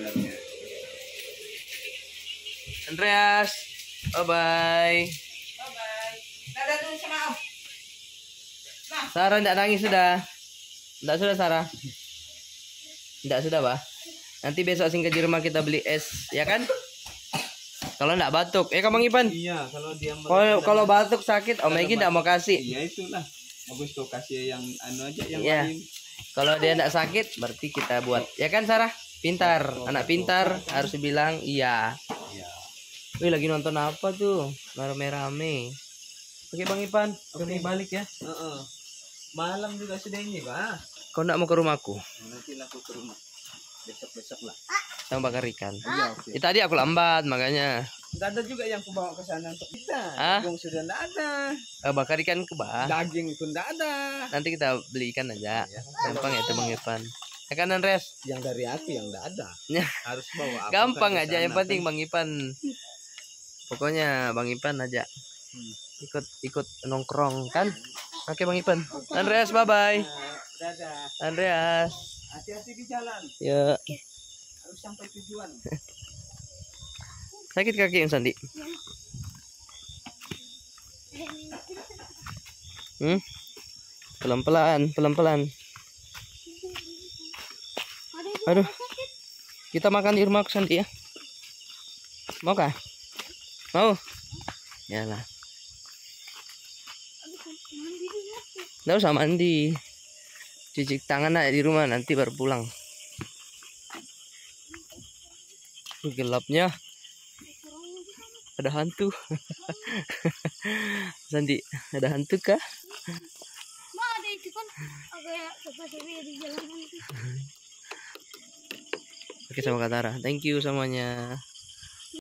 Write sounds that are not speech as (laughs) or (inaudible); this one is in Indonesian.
sebenarnya. Andreas bye bye Bye-bye. Dadah dulu sama Om. Sarah tidak nangis sudah tidak sudah Sarah tidak sudah bah nanti besok sing ke rumah kita beli es ya kan kalau tidak batuk eh kamu Ipan Iya, kalau dia kalau kalau batuk sakit Om Egi tidak mau kasih Iya itulah. Bagus tuh kasih yang anu aja yang Iya. lain. Kalau dia tidak sakit, berarti kita buat. Ya kan Sarah? Pintar. Anak pintar harus bilang iya. Iya. Wih lagi nonton apa tuh? Rame-rame. Oke Bang Ipan, Oke. oke balik ya. Heeh. Malam juga sudah ini, Pak. Kau nak mau ke rumahku Nanti lah aku ke rumah. Besok-besok lah. sama bakar ikan. Iya, oke. Ya, tadi aku lambat makanya. Enggak ada juga yang kubawa ke sana untuk kita. Hah? Jagung sudah enggak ada. Eh, bakar ikan ke bah. Daging pun enggak ada. Nanti kita beli ikan aja. Gampang ya itu Bang Ipan. Ya kan Andres? Yang dari aku yang enggak ada. Ya. Harus bawa apa Gampang kan aja yang penting? Bang Ipan. Pokoknya Bang Ipan aja. Hmm. Ikut ikut nongkrong kan? Oke Bang Ipan. Andreas bye bye. Dadah. Andreas. Hati-hati di jalan. Ya. Harus sampai tujuan. (laughs) Sakit kaki yang Sandi. (laughs) Hmm? Pelan-pelan, pelan-pelan. Aduh. Kita makan di rumah Sandi ya. Mau kah? Mau? Yalah. Nggak usah mandi. Cuci tangan aja di rumah nanti baru pulang. Gelapnya. Ada hantu. (laughs) Sandi, ada hantu kah? Ma ada itu kan agak sepi-sepi di jalanan itu. Oke sama Katara. Thank you semuanya.